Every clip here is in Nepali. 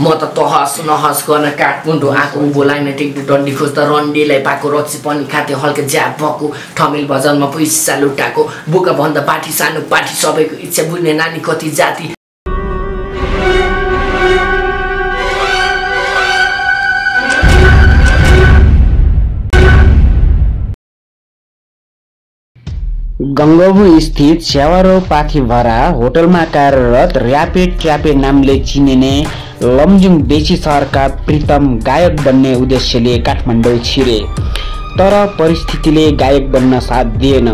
म त तहस नहस गर्न काठमाडौँ आएको उँभो लाइन टेक्नु डन्डी खोज्दा रन्डीलाई पाएको रक्सी पनि खाथेँ हल्का ज्याप भएको ठमेल बजारमा पैसा लुटाएको बोका भन्दा पाठी सानो पाठी सबैको इच्छा बुझ्ने नानी कति जाति। गङ्गबु स्थित स्यावारो पाथिभरा होटलमा कार्यरत ऱ्यापिड ट्र्यापे नामले चिनिने लमजुङ बेसी सहरका प्रितम गायक बन्ने उद्देश्यले काठमाडौँ छिरे तर परिस्थितिले गायक बन्न साथ दिएन।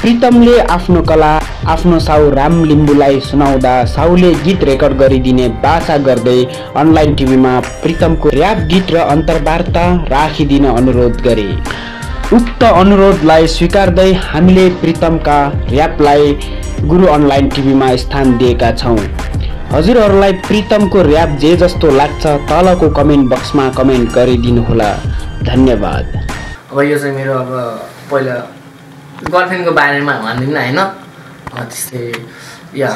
प्रितमले आफ्नो कला आफ्नो साउ राम लिम्बूलाई सुनाउँदा साउले गीत रेकर्ड गरिदिने बाचा गर्दै अनलाइन टिभीमा प्रितमको ऱ्याप गीत र अन्तर्वार्ता राखिदिन अनुरोध गरे। उक्त अनुरोधलाई स्वीकार्दै हामीले प्रितमका ऱ्यापलाई गुरु अनलाइन टिभीमा स्थान दिएका छौँ। हजुरहरूलाई प्रितमको ऱ्याप जे जस्तो लाग्छ तलको कमेन्ट बक्समा कमेन्ट गरिदिनुहोला। धन्यवाद। अब यो चाहिँ मेरो अब पहिला गर्लफ्रेन्डको बारेमा भनिदिनु होइन? त्यस्तै या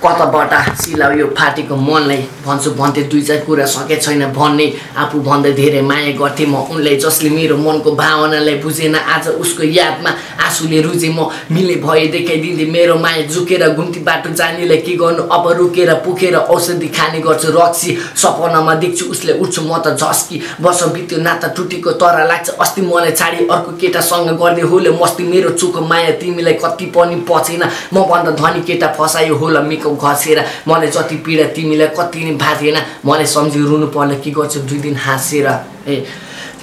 कताबाट सिलाउ यो फाटेको मनलाई भन्छु भन्थे दुई चार कुरा सके छैन भन्ने आफू भन्दै धेरै माया गर्थेँ म उनलाई जसले मेरो मनको भावनालाई बुझेन आज उसको यादमा आँसुले रुझे म। मिले भए देखाइदिँदै मेरो माया झुकेर घुम्ती बाटो जानेलाई के गर्नु? अब रुकेर पुखेर औषधि खाने गर्छु रक्सी सपनामा देख्छु उसले उठ्छु म त झस्की। वर्ष बित्यो नाता टुटेको तर लाग्छ अस्ति मलाई छाडी अर्को केटासँग गर्दै होले। मस्ती मेरो चुको माया तिमीलाई कति पनि पचेन। म भन्दा धनी केटा फसायो होला मेको घसेर। मलाई जति पीडा तिमीलाई कति नै भाथेन मलाई सम्झि रुनु पर्ने के गर्छु? दुई दिन हाँसेर ए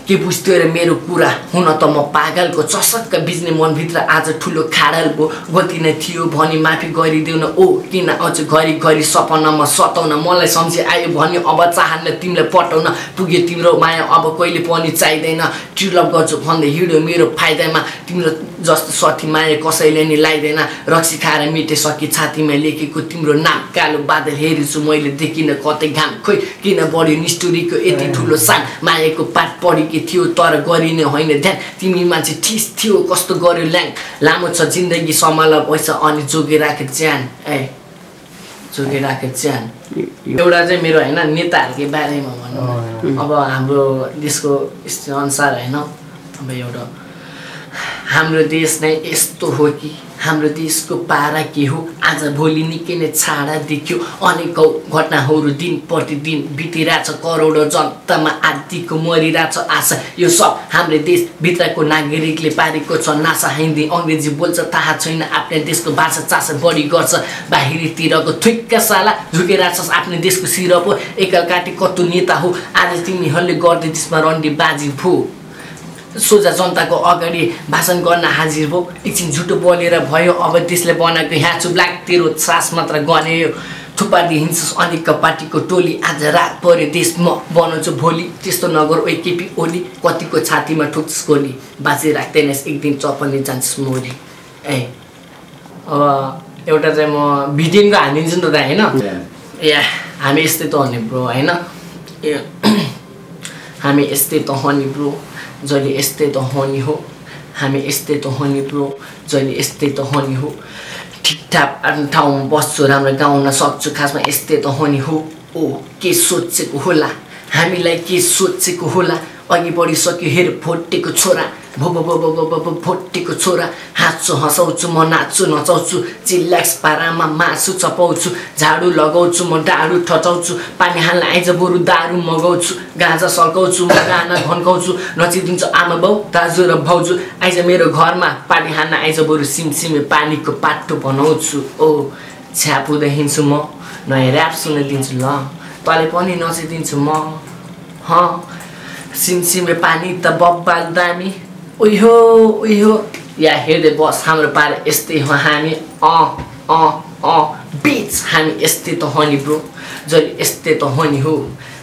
के बुझ्थ्यो र मेरो कुरा हुन त म पागलको चसक्क बिज्ने मनभित्र आज ठुलो खाडल भयो गल्ती नै थियो भनी माफी गरिदेऊ न। ओ किन अझ घरि घरि सपनामा सताउन मलाई सम्झि आयो भन्यो अब चाहना तिमीलाई पटाउन। पुग्यो तिम्रो माया अब कहिले पनि चाहिँदैन। ट्रिलभ गर्छु भन्दै हिँड्यो मेरो फाइदामा। तिम्रो जस्तो सठी माया कसैले नि लाइदैन। रक्सी खाएर मेटिसके छातीमा लेखेको तिम्रो नाम कालो बादल हेरेछु मैले देखिनँ कतै घाम। खोइ किन बढ्यो निष्ठुरीको यति ठुलो सान मायाको पाठ पढेकी थियो तर गरिने होइन। ध्यान तिमी मान्छे ठिस थियो कस्तो गर्यो ल्याङ। लामो छ जिन्दगी सम्हाल पैसा अनि जोगिराखे च्यान। ए जोगिराखे च्यान। एउटा चाहिँ मेरो होइन नेताहरूकै बारेमा भनौँ। अब हाम्रो देशको अनुसार होइन अब एउटा हाम्रो देश नै यस्तो हो कि हाम्रो देशको पारा के हो? आज भोलि निकै नै छाडा देखियो। अनेकौँ घटनाहरू दिन प्रतिदिन बितिरहेछ। करोडौँ जनतामा आदिको मरिरहेछ आशा। यो सब हाम्रो देशभित्रको नागरिकले पारेको छ। नासा हिन्दी अङ्ग्रेजी बोल्छ थाहा छैन। आफ्नै देशको भाषा चासा बढी गर्छ। बाहिरतिरको थुक्का साला झुकेरहेछस् आफ्नै देशको सिर पो एकलकाटी कत्तो नेता हो। आज तिमीहरूले गर्दै त्यसमा रन्डी बाजी भो। सोझा जनताको अगाडि भाषण गर्न हाजिर भयो एकछिन झुटो बोलेर भयो। अब त्यसले बनाएको यहाँ चुब्लाक तेरो सास मात्र गन्यो थुपार्दै हिँड्छस् अनेक पार्टीको टोली आज रात पऱ्यो देश म बनाउँछु भोलि। त्यस्तो नगर ओइ केपी ओली कतिको छातीमा ठुक्छस् गोली। बाँची राख्दैनस् एक दिन चपल्ने जान्छस् मोरी ए अब एउटा चाहिँ म भिडियोको हानिदिन्छु नि त होइन? या हामी यस्तै त हो नि ब्रो होइन? ए हामी यस्तै त ब्रो जहिले यस्तै त हो हामी यस्तै त ब्रो जहिले यस्तै त हो ठिकठाक आफ्नो ठाउँमा बस्छु राम्रो गाउन सक्छु खासमा यस्तै त हो ओ के सोचेको होला हामीलाई के सोचेको होला अघि बढिसक्यो हेर भोटेको छोरा भोटेको छोरा हाँस्छु हँसाउँछु म नाच्छु नचाउँछु चिल्ल्याक्स पारामा मासु चपाउँछु झाडु लगाउँछु म डाडु ठचाउँछु पानी हाल्न आइज बरु दारू मगाउँछु गाँजा सल्काउँछु म गाना घन्काउँछु नचिदिन्छु आमा बाउ दाजु र भाउजू आइज मेरो घरमा पानी हाल्न आइज बरु सिमसिमे पानीको पाटो बनाउँछु। ओ छ्यापुँदै हिँड्छु म नयाँ ऱ्याप सुनाइदिन्छु ल तँले पनि नचिदिन्छु म हँ सिमसिमे पानी त बब्बाल दामी। उयो उयो या हेर्दै बस हाम्रो पार यस्तै हो हामी अँ अँ अँ बिच हामी यस्तै त हो नि ब्रो। जहिले यस्तै त हो नि हो।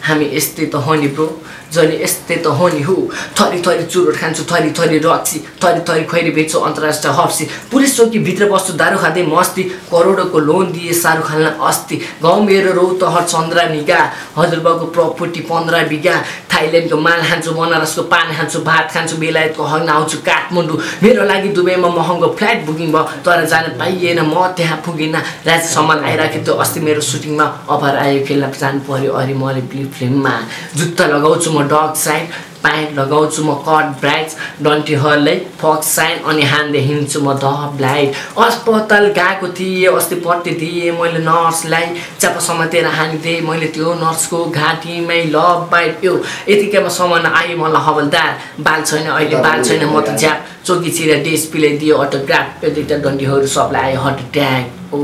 हामी यस्तै त हो नि ब्रो जहिले यस्तै त हो नि हो थरी थरी चुरोट खान्छु थरी थरी रक्सी थरी थरी खैरी बेच्छु अन्तर्राष्ट्रिय हप्सी पुलिस चौकीभित्र बस्छु दारू खाँदै मस्ती करोडको लोन दिए शाहरुख खानलाई अस्ति गाउँ मेरो रौतहर चन्द्र निगा हजुरबाबुको प्रपर्टी पन्ध्र बिघा थाइल्यान्डको माल खान्छु बनारसको पान खान्छु भात खान्छु बेलायतको हङ आउँछु काठमाडौँ मेरो लागि दुबईमा महँगो फ्लाइट बुकिङ भयो तर जान पाइएन म त्यहाँ पुगिनँ राज्यसम्म आइराखेको थियो अस्ति मेरो सुटिङमा अफर आयो खेल्न जानु पऱ्यो अरे मैले फिल्ममा जुत्ता लगाउँछु म डग साइड प्यान्ट लगाउँछु म कट ब्राइट्स डन्टीहरूलाई फक साइन अनि हान्दै हिँड्छु म द ब्लाइट अस्पताल गएको थिएँ अस्ति पट्टि दिएँ मैले नर्सलाई चापा समातेर हानिदिएँ मैले त्यो नर्सको घाँटीमै लभ बाइट यो यतिकैमा सामान आयो मलाई हवलदार। बाल छैन अहिले बाल छैन म त ज्याप चोकी चिरा डेस दियो अटोग्राफ यो दुइटा डन्डीहरू सबलाई आयो हट ट्याग ओ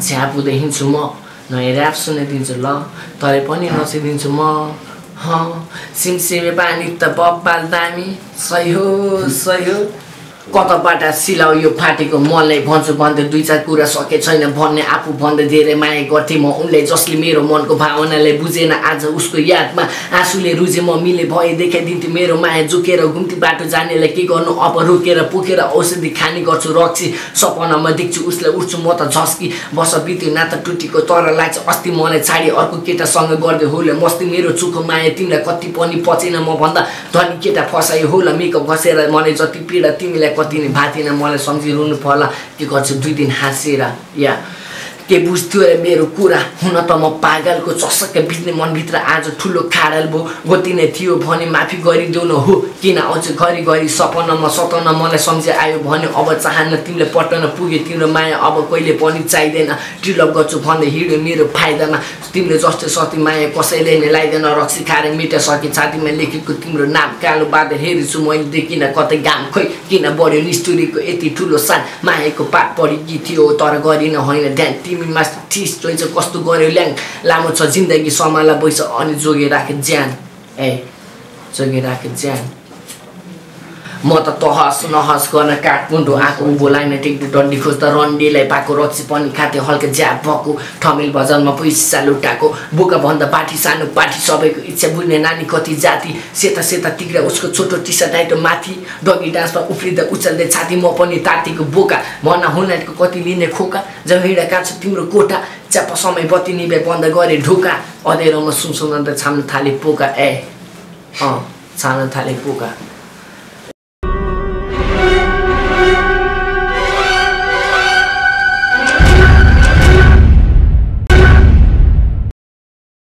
झ्याप हुँदै हिँड्छु म। नयाँ ऱ्याप सुनाइदिन्छु ल। तरै पनि नसिदिन्छु म। सिमसिमे पानी त बब्बाल दामी सही हो सही हो। कताबाट सिलाउ यो फाटेको मनलाई भन्छु भन्दै दुई चार कुरा सके छैन भन्ने आफू भन्दै धेरै माया गर्थेँ म उनले जसले मेरो मनको भावनालाई बुझेन आज उसको यादमा आँसुले रुझे म मिले भए देखाइदिन्थेँ मेरो माया झुकेर घुम्ती बाटो जानेलाई के गर्नु? अब रोकेर पुकेर औषधि खाने गर्छु रक्सी सपनामा देख्छु उसलाई उठ्छु म त झस्की। बस बित्यो नाता टुटीको तर लाग्छ अस्ति मलाई छाडी अर्को केटासँग गर्दै होला। मस्ती मेरो चुखो माया तिमीलाई कति पनि पचेन म भन्दा। धनी केटा फसायो होला मेकअप घसेर मलाई जति पीडा तिमीलाई नै भाँतिन मलाई सम्झिरहनु पर्ला के गर्छु दुई दिन हाँसेर या। के बुझ्थ्यो अरे मेरो कुरा? हुन त म पागलको चसक्कै बित्ने मनभित्र आज ठुलो खाडल गति नै थियो भने माफी गरिदेऊ न हो। किन आउँछ घरिघरि सपनामा सताउन मलाई सम्झे आयो भने अब चाहन्न तिमीले पटन पुग्यो तिम्रो माया अब कहिले पनि चाहिँदैन। ट्रिलप गर्छु भन्दै हिँड्यो मेरो फाइदामा। तिमीले जस्तो सती माया कसैले नै लगाइदिएन रक्सी खाएर मेटासके छातीमा लेखेको तिम्रो नाम कालो बादल हेर्छु मैले देखिनँ कतै घाम खोइ। किन बढ्यो निष्ठुरीको यति ठुलो सान? मायाको पात पढेकी थियो तर गरिन होइन ध्यान। तिमीमा ठिस चोइन्छ कस्तो गऱ्यो ल्याङ लामो छ जिन्दगी समाला बैस अनि जोगे राखे ज्यान। ए जोगे राखे ज्यान। म त तहस नहस गर्न काठमाडौँ आएको उँभो लाइन टेक्दो डन्डी खोज्दा रन्डीलाई पाएको रक्सी पनि खाँथेँ हल्का ज्याप भएको ठमेल भजनमा पैसा लुटाएको। बोका भन्दा पाठी सानो पाठी सबैको इच्छा बुझ्ने नानी कति जाति सेता सेता तिग्रा उसको छोटो टिसा टाइटो माथि डगी डान्समा उफ्रिँदा उचाल्दै छाती म पनि तातीको बोका। भना हुनाइटको कति लिने खोका जब हिँडा काट्छु तिम्रो कोठा च्याप समय बत्ती निभे बन्द गरे ढोका। अँधेरोमा सुनसुनाउँदा छाम्न थाले पोका ए अँ छाम्न थाले पोका।